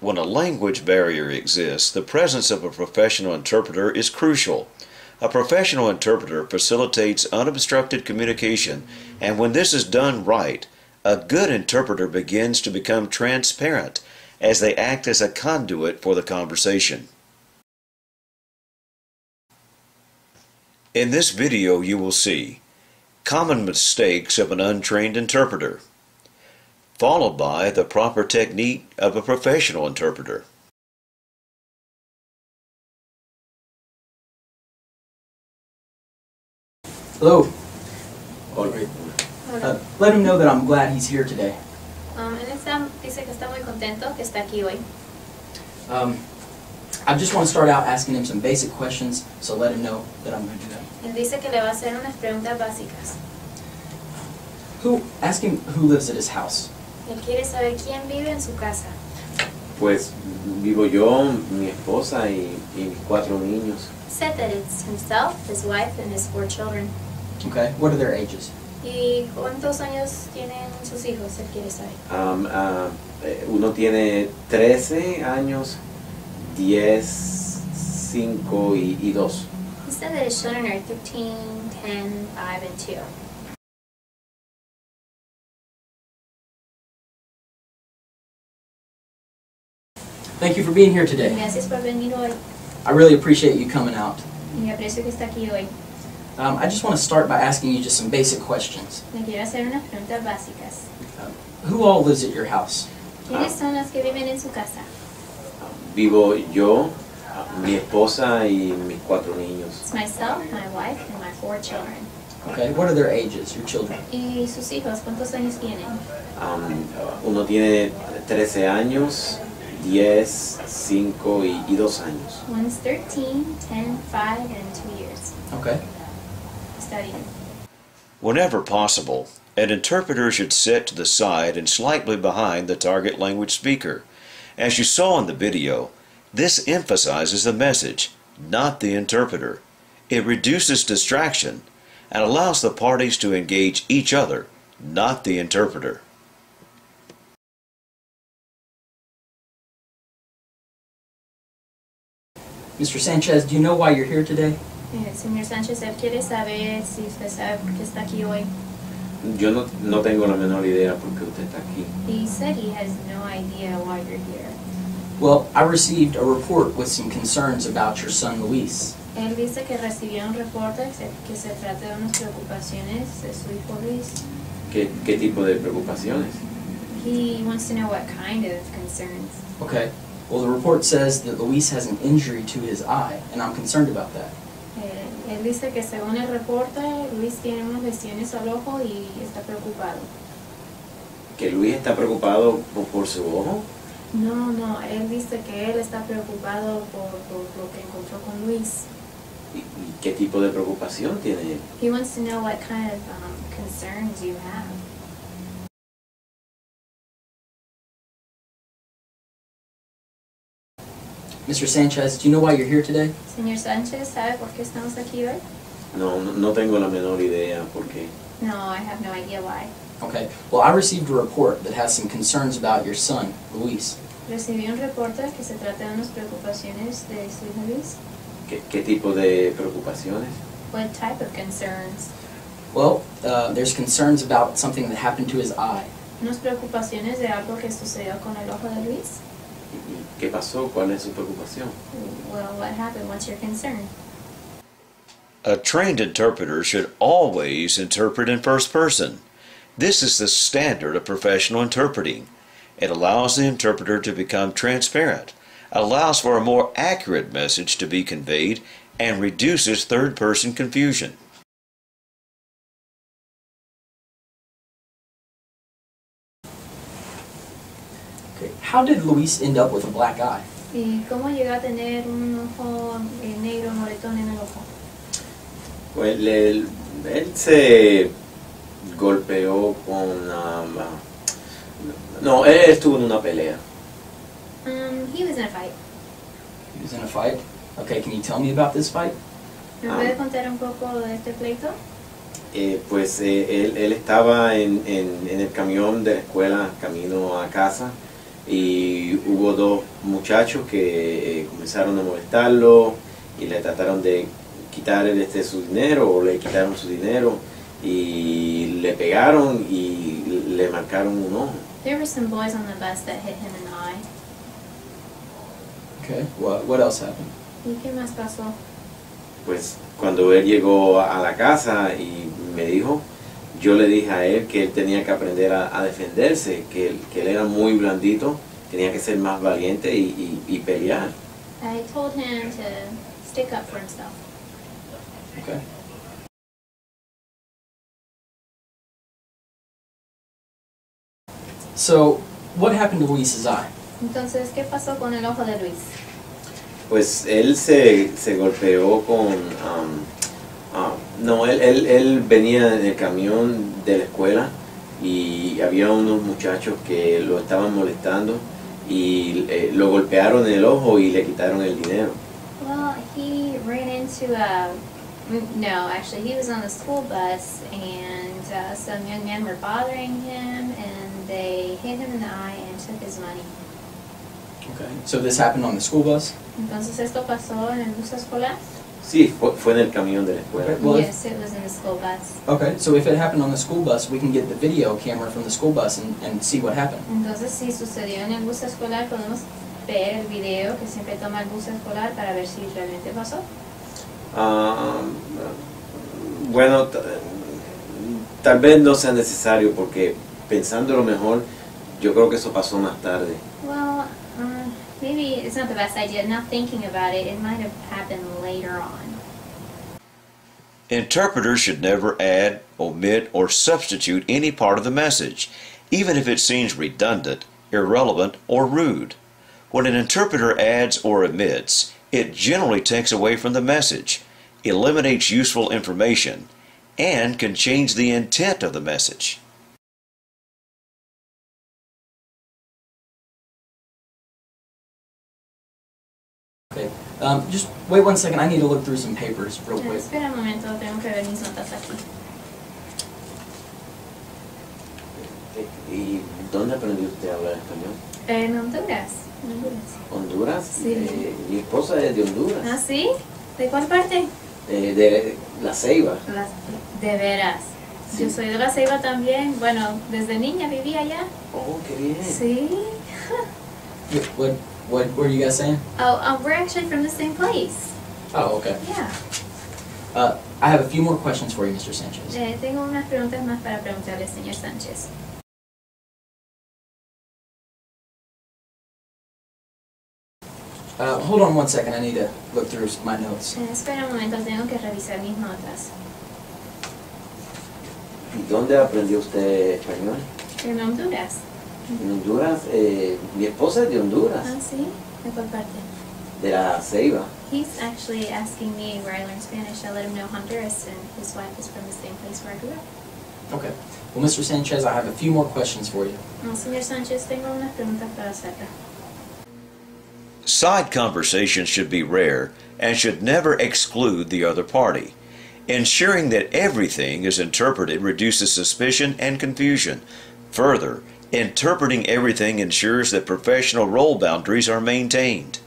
When a language barrier exists, the presence of a professional interpreter is crucial. A professional interpreter facilitates unobstructed communication, and when this is done right, a good interpreter begins to become transparent as they act as a conduit for the conversation. In this video you will see common mistakes of an untrained interpreter, followed by the proper technique of a professional interpreter. Hello. Hola. Uh, let him know that I'm glad he's here today. Um, él está, dice que está muy contento que está aquí hoy. Um, I just want to start out asking him some basic questions, so let him know that I'm going to do them. Él dice que le va a hacer unas preguntas básicas. Who? Ask him who lives at his house. Él quiere saber quién vive en su casa. Pues vivo yo, mi esposa y, y mis cuatro niños. Said that it's himself, his wife, and his four children. Okay. What are their ages? ¿Y cuántos años tienen sus hijos? Él quiere saber. Ah, eh, uno tiene 13 años, 10, 5 y, y 2. He said that his children are 13, 10, 5, and 2. Thank you for being here today. Gracias por venir hoy. I really appreciate you coming out. Y aprecio que está aquí hoy. Um, I just want to start by asking you just some basic questions. Le quiero hacer unas preguntas básicas. Who all lives at your house? ¿Quiénes son los que viven en su casa? Vivo yo, mi esposa y mis cuatro niños. It's myself, my wife, and my four children. Okay. What are their ages? Your children. ¿Y sus hijos cuántos años tienen? Am, uno tiene 13 años, 10, 5 y, y 2 años. One's 13, 10, 5, and 2 years. Okay. Studying. Whenever possible, an interpreter should sit to the side and slightly behind the target language speaker. As you saw in the video, this emphasizes the message, not the interpreter. It reduces distraction and allows the parties to engage each other, not the interpreter. Mr. Sanchez, do you know why you're here today? Eh, señor Sánchez, él quiere saber si usted sabe por qué está aquí hoy. Yo no, no tengo la menor idea por qué usted está aquí. He said he has no idea why you're here. Well, I received a report with some concerns about your son Luis. Él dice que recibió un reporte que se, que se trata de unas preocupaciones de su hijo Luis. ¿Qué, qué tipo de preocupaciones? He wants to know what kind of concerns. Okay. Well, the report says that Luis has an injury to his eye, and I'm concerned about that. Eh, él dice que según el reporte, Luis tiene unas lesiones al ojo y está preocupado. ¿Que Luis está preocupado por, por su ojo? No, no, él dice que él está preocupado por, por lo que encontró con Luis. ¿Y, y qué tipo de preocupación tiene él? He wants to know what kind of um, concerns you have. Mr. Sanchez, do you know why you're here today? Señor Sánchez, ¿sabe por qué estamos aquí hoy? No, no, no tengo la menor idea por qué. No, I have no idea why. Okay. Well, I received a report that has some concerns about your son, Luis. Recibí un reporte que se trata de unas preocupaciones de su hijo Luis. ¿Qué, qué tipo de preocupaciones? What type of concerns? Well, uh, there's concerns about something that happened to his eye. Unas preocupaciones de algo que sucedió con el ojo de Luis. ¿Y- y ¿Qué pasó? ¿Cuál es su preocupación? Well, what happened? What's your concern? A trained interpreter should always interpret in first person. This is the standard of professional interpreting. It allows the interpreter to become transparent, allows for a more accurate message to be conveyed, and reduces third person confusion. How did Luis end up with a black eye? ¿Y cómo llegó a tener un ojo eh, negro, moretón en el ojo? Pues él, él se golpeó con... um, no, él estuvo en una pelea. Um, he was in a fight. He was in a fight. Okay, can you tell me about this fight? ¿Me Ah. puede contar un poco de este pleito? Eh, pues eh, él, él estaba en, en- en el camión de la escuela camino a casa y hubo dos muchachos que eh, comenzaron a molestarlo y le trataron de quitar este, su dinero o le quitaron su dinero y le pegaron y le marcaron un ojo. There were some boys on the bus that hit him in the eye. Okay. What, what else happened? ¿Y qué más pasó? Pues cuando él llegó a la casa y me dijo, yo le dije a él que él tenía que aprender a, a defenderse, que él, que él era muy blandito, tenía que ser más valiente y, y- y pelear. I told him to stick up for himself. Okay. So, what happened to Luis's eye? Entonces, ¿qué pasó con el ojo de Luis? Pues él se, se golpeó con... am, ah, no, él, él, él venía en el camión de la escuela y había unos muchachos que lo estaban molestando y eh, lo golpearon en el ojo y le quitaron el dinero. Well, he ran into a. No, actually, he was on the school bus, and uh, some young men were bothering him, and they hit him in the eye and took his money. Okay. So this happened on the school bus? Entonces, esto pasó en el bus escolar? Sí, fue, fue en el camión de la escuela. Okay. Well, yes, it was in the school bus. Okay, so if it happened on the school bus, we can get the video camera from the school bus and, and see what happened. Entonces, si sucedió en el bus escolar, podemos ver el video que siempre toma el bus escolar para ver si realmente pasó. Ah, bueno, tal vez no sea necesario porque pensándolo mejor, yo creo que eso pasó más tarde. Well, it's not the best idea. Now thinking about it, it might have happened later on. Interpreters should never add, omit, or substitute any part of the message, even if it seems redundant, irrelevant, or rude. When an interpreter adds or omits, it generally takes away from the message, eliminates useful information, and can change the intent of the message. Okay. Um, just wait one second. I need to look through some papers real quick. Espera un momento, tengo que ver mis notas aquí. ¿Y dónde aprendió usted a hablar español? En Honduras. Honduras. ¿Honduras? Sí. Eh, mi esposa es de Honduras, ¿Ah, sí? ¿De cuál parte? eh, de La Ceiba. Las- de veras. Yo Sí. soy de La Ceiba también. Bueno, desde niña vivía allá. Oh, qué bien. Sí. What, what, what were you guys saying? Oh, um, we're actually from the same place. Oh, okay. Yeah. Uh, I have a few more questions for you, Mr. Sanchez. Eh, tengo unas preguntas más para preguntarle, señor Sánchez. Uh, hold on one second. I need to look through my notes. Eh, espera un momento, tengo que revisar mis notas. ¿Y dónde aprendió usted español? En Honduras. En Honduras. eh, mi esposa es de Honduras, Ah, sí. ¿De cuál parte? de La Ceiba. He's actually asking me where I learned Spanish. I let him know Honduras, and his wife is from the same place where I grew up. Okay. Well, Mr. Sanchez, I have a few more questions for you. No, señor Sánchez, tengo unas preguntas para hacerle. Side conversations should be rare and should never exclude the other party. Ensuring that everything is interpreted reduces suspicion and confusion. Further, interpreting everything ensures that professional role boundaries are maintained.